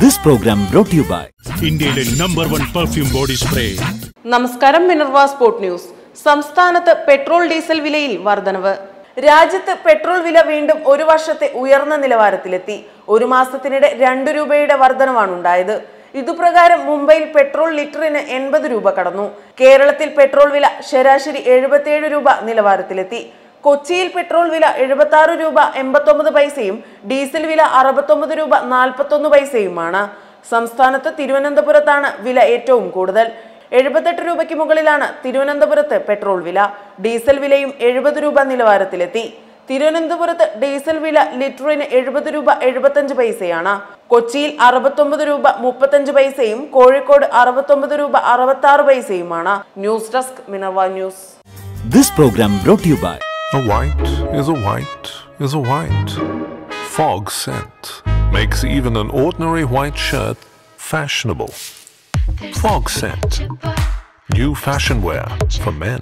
This program brought to you by ഇന്ത്യയിലെ number one perfume body spray നമസ്കാരം Minerva sport news. സംസ്ഥാനത്ത് petrol diesel വിലയിൽ വർധനവ്. രാജ്യത്ത് പെട്രോൾ വില വീണ്ടും ഒരു വർഷത്തെ ഉയർന്ന നിലവാരത്തിലെത്തി. ഒരു മാസത്തിനിടെ രണ്ട് രൂപയുടെ വർധനവാണ് ഉണ്ടായത്. ഇതുപ്രകാരം മുംബൈയിൽ പെട്രോൾ ലിറ്ററിന് എൺപത് രൂപ കടന്നു. കേരളത്തിൽ പെട്രോൾ വില ശരാശരി എഴുപത്തിയേഴ് രൂപ നിലവാരത്തിലെത്തി. കൊച്ചിയിൽ പെട്രോൾ വില എഴുപത്തി ആറ് രൂപ എൺപത്തൊമ്പത് പൈസയും ഡീസൽ വില അറുപത്തൊമ്പത് രൂപ നാൽപ്പത്തൊന്ന് പൈസയുമാണ്. സംസ്ഥാനത്ത് തിരുവനന്തപുരത്താണ് വില ഏറ്റവും കൂടുതൽ. എഴുപത്തെട്ട് രൂപയ്ക്ക് മുകളിലാണ് തിരുവനന്തപുരത്ത് പെട്രോൾ വില. ഡീസൽ വിലയും എഴുപത് രൂപ നിലവാരത്തിലെത്തി. തിരുവനന്തപുരത്ത് ഡീസൽ വില ലിറ്ററിന് എഴുപത് രൂപ എഴുപത്തഞ്ച് പൈസയാണ്. കൊച്ചിയിൽ അറുപത്തൊമ്പത് രൂപ മുപ്പത്തഞ്ച് പൈസയും കോഴിക്കോട് അറുപത്തൊമ്പത് രൂപ അറുപത്തി ആറ് പൈസയുമാണ്. News desk Minerva news. This program brought you by A white is a white is a white. Fog scent makes even an ordinary white shirt fashionable. Fog scent. New fashion wear for men.